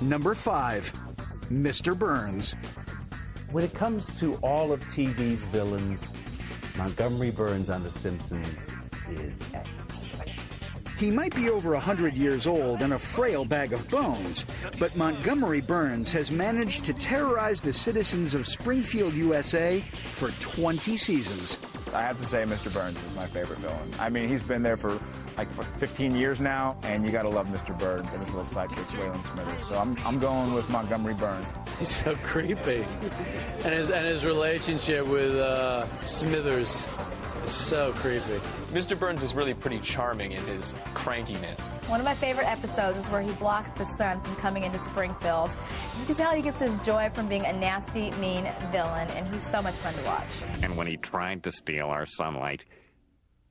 Number five, Mr. Burns. When it comes to all of TV's villains, Montgomery Burns on The Simpsons is excellent. He might be over 100 years old and a frail bag of bones, but Montgomery Burns has managed to terrorize the citizens of Springfield, USA for 20 seasons. I have to say Mr. Burns is my favorite villain. I mean, he's been there for like for 15 years now, and you got to love Mr. Burns and his little sidekick, Waylon Smithers. So I'm, I'm going with Montgomery Burns. He's so creepy. And his, and his relationship with uh, Smithers is so creepy. Mr. Burns is really pretty charming in his crankiness. One of my favorite episodes is where he blocks the sun from coming into Springfield. You can tell he gets his joy from being a nasty, mean villain, and he's so much fun to watch. And when he tried to steal our sunlight,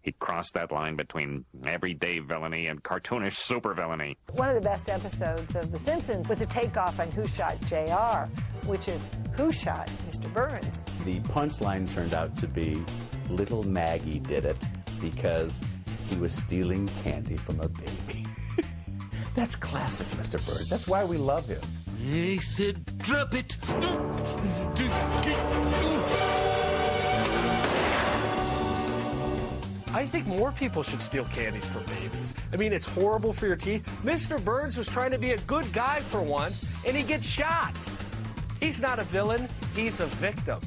he crossed that line between everyday villainy and cartoonish supervillainy. One of the best episodes of The Simpsons was a takeoff on Who Shot JR, which is Who Shot Mr. Burns. The punchline turned out to be Little Maggie did it because he was stealing candy from a baby. That's classic, Mr. Burns. That's why we love him. He said, drop it. I think more people should steal candies from babies. I mean, it's horrible for your teeth. Mr. Burns was trying to be a good guy for once, and he gets shot. He's not a villain, he's a victim.